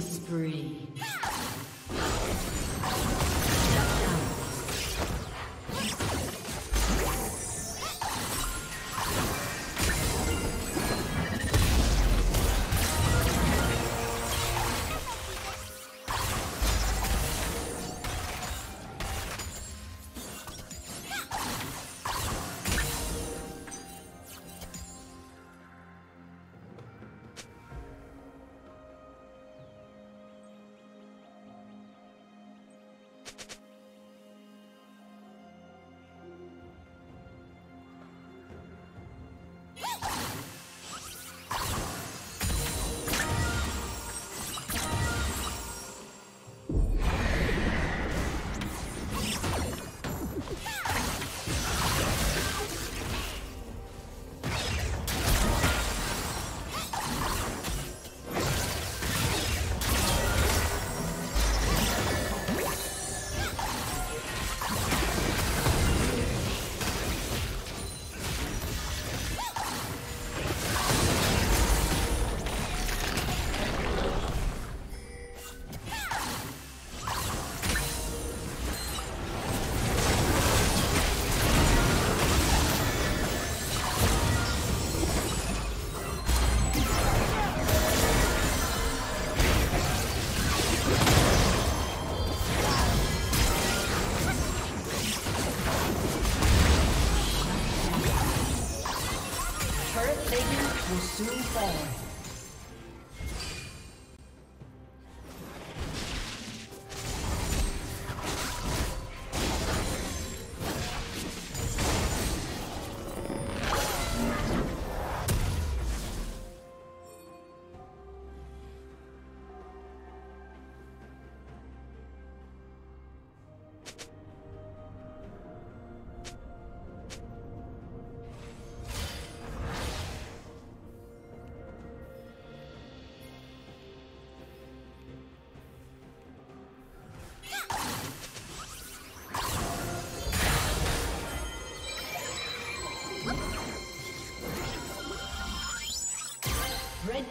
Spree.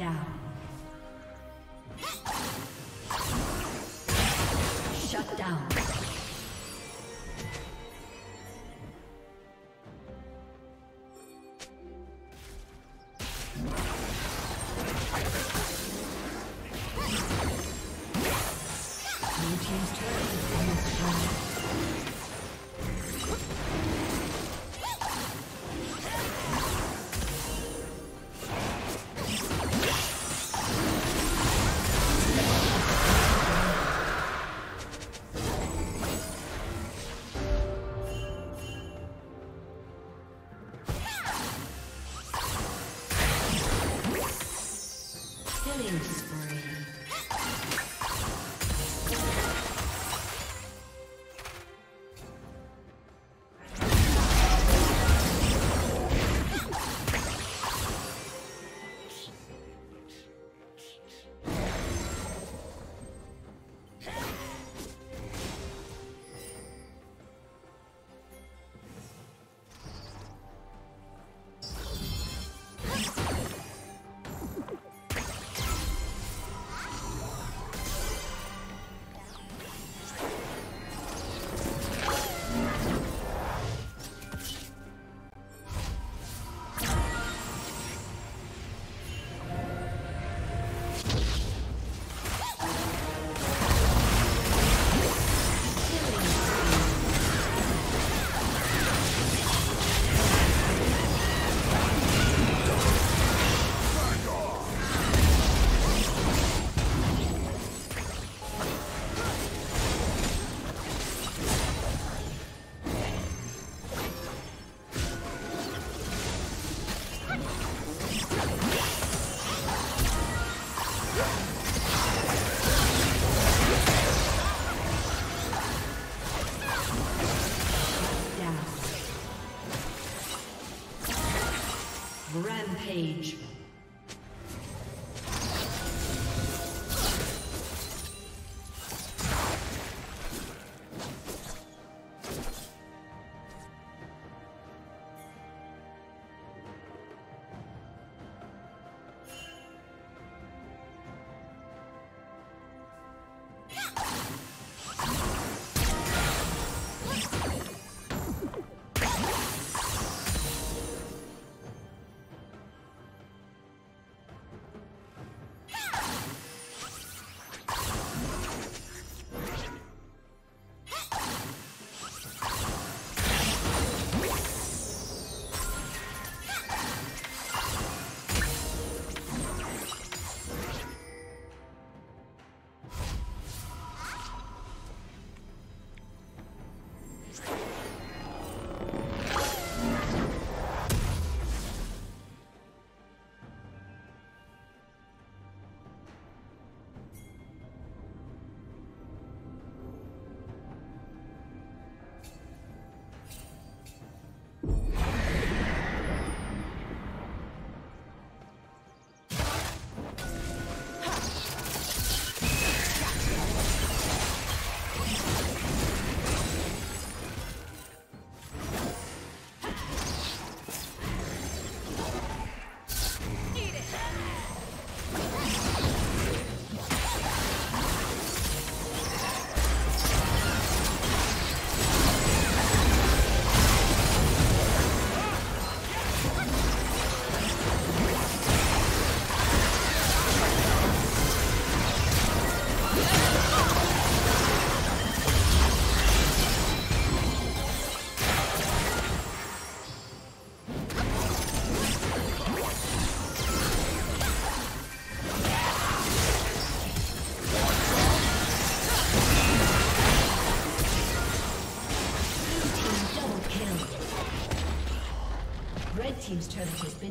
Down.